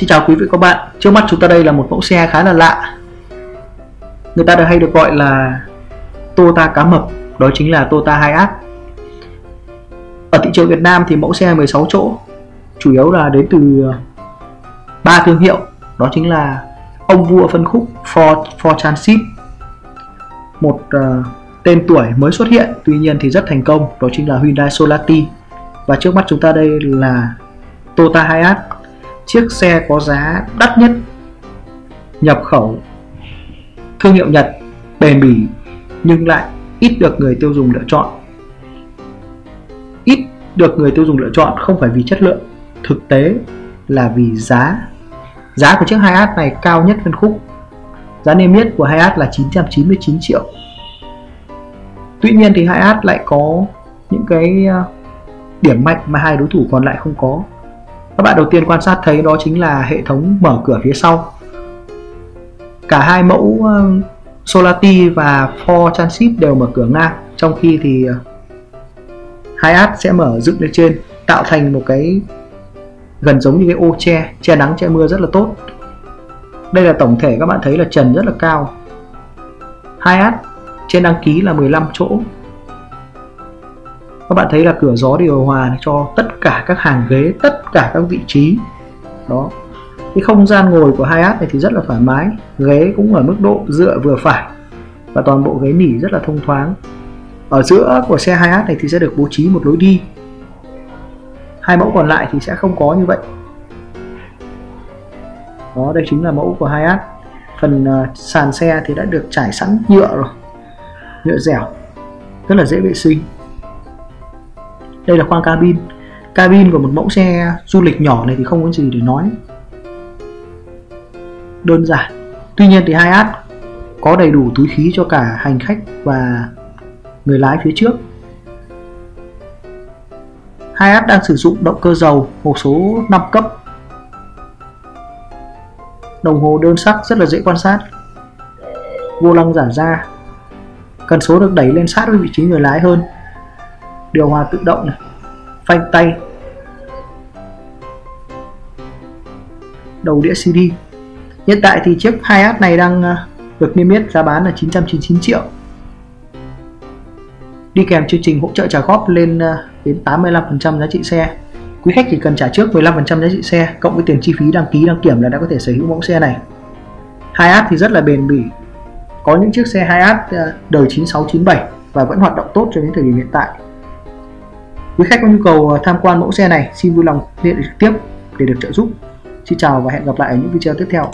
Xin chào quý vị các bạn. Trước mắt chúng ta đây là một mẫu xe khá là lạ. Người ta được hay được gọi là Toyota cá mập Đó chính là Toyota Hiace. Ở thị trường Việt Nam thì mẫu xe 16 chỗ Chủ yếu là đến từ ờ, ba thương hiệu Đó chính là ông vua phân khúc Ford, Ford Transit. Một uh, tên tuổi mới xuất hiện Tuy nhiên thì rất thành công Đó chính là Hyundai Solati. Và trước mắt chúng ta đây là Toyota Hiace chiếc xe có giá đắt nhất nhập khẩu. Thương hiệu Nhật bền bỉ nhưng lại ít được người tiêu dùng lựa chọn. Ít được người tiêu dùng lựa chọn không phải vì chất lượng, thực tế là vì giá. Giá của chiếc Hiace này cao nhất phân khúc. Giá niêm yết của Hiace là 999 triệu. Tuy nhiên thì Hiace lại có những cái ờ, điểm mạnh mà hai đối thủ còn lại không có các bạn đầu tiên quan sát thấy đó chính là hệ thống mở cửa phía sau. Cả hai mẫu ờ, Solati và Ford Transit đều mở cửa ngang, trong khi thì ờ, hai Hiace sẽ mở dựng lên trên, tạo thành một cái gần giống như cái ô che che nắng, che mưa rất là tốt. Đây là tổng thể các bạn thấy là trần rất là cao. Hiace trên đăng ký là 15 chỗ các bạn thấy là cửa gió điều hòa cho tất cả các hàng ghế tất cả các vị trí. Đó. Cái không gian ngồi của hai áp này thì rất là thoải mái. Ghế cũng ở mức độ dựa vừa phải. Và toàn bộ ghế nỉ rất là thông thoáng. Ở giữa của xe hai áp này thì sẽ được bố trí một lối đi. Hai mẫu còn lại thì sẽ không có như vậy. Đó đây chính là mẫu của hai áp phần uh, sàn xe thì đã được trải sẵn nhựa rồi. Nhựa dẻo. Rất là dễ vệ sinh đây là khoang cabin. Cabin của một mẫu xe du lịch nhỏ này thì không có gì để nói. Đơn giản. Tuy nhiên thì hai áp có đầy đủ túi khí cho cả hành khách và người lái phía trước. Hai áp đang sử dụng động cơ dầu một số 5 cấp. Đồng hồ đơn sắc rất là dễ quan sát. Vô lăng giả ra. Cần số được đẩy lên sát với vị trí người lái hơn điều hòa tự động này. Phanh tay. Đầu đĩa CD hiện tại thì chiếc Hiace này đang à, được niêm yết giá bán là 999 triệu. Đi kèm chương trình hỗ trợ trả góp lên à, đến 85% giá trị xe. Quý khách chỉ cần trả trước 15% giá trị xe, cộng với tiền chi phí đăng ký, đăng kiểm là đã có thể sở hữu mẫu xe này. Hiace thì rất là bền bỉ. Có những chiếc xe 2H à, đời 9697 và vẫn hoạt động tốt cho đến thời điểm hiện tại. Quý khách có nhu cầu ờ, tham quan mẫu xe này, xin vui lòng liên hệ trực tiếp để được trợ giúp. Xin chào và hẹn gặp lại ở những video tiếp theo.